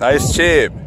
Nice chip.